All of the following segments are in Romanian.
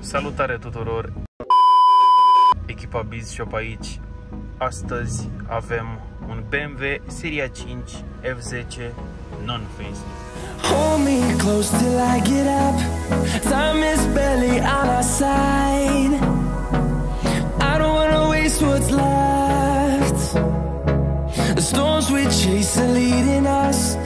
Salutare tuturor! Echipa Biz Shop aici. Astăzi avem un BMW Seria 5 F10 non-facelift. Hold me close till I get up. Time is barely on our side. I don't wanna waste what's left. The storms we chase are leading us,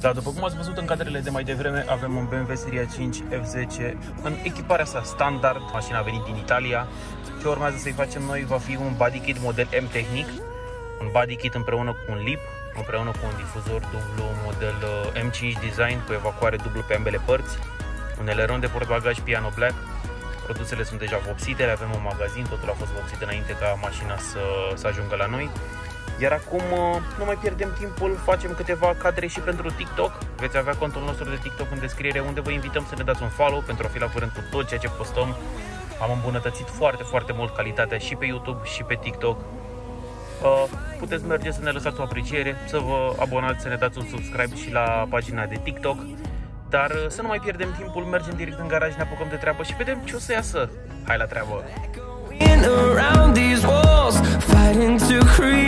Da, după cum ați văzut în cadrele de mai devreme, avem un BMW Seria 5 F10 în echiparea sa standard. Mașina a venit din Italia. Ce urmează să-i facem noi va fi un body kit model M-Technic, un body kit împreună cu un lip, împreună cu un difuzor dublu model uh, M5 Design cu evacuare dublu pe ambele părți, un eleron de portbagaj piano black, produsele sunt deja vopsite, le avem în magazin, totul a fost vopsit înainte ca mașina să, să ajungă la noi. Iar acum uh, nu mai pierdem timpul, facem câteva cadre și pentru TikTok. Veți avea contul nostru de TikTok în descriere unde vă invităm să ne dați un follow pentru a fi la curent cu tot ceea ce postăm. Am îmbunătățit foarte, foarte mult calitatea și pe YouTube și pe TikTok. Uh, puteți merge să ne lăsați o apreciere, să vă abonați, să ne dați un subscribe și la pagina de TikTok. Dar uh, să nu mai pierdem timpul, mergem direct în garaj, ne apucăm de treabă și vedem ce o să iasă. Hai la treabă! In around these walls, fighting to create a song.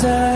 desire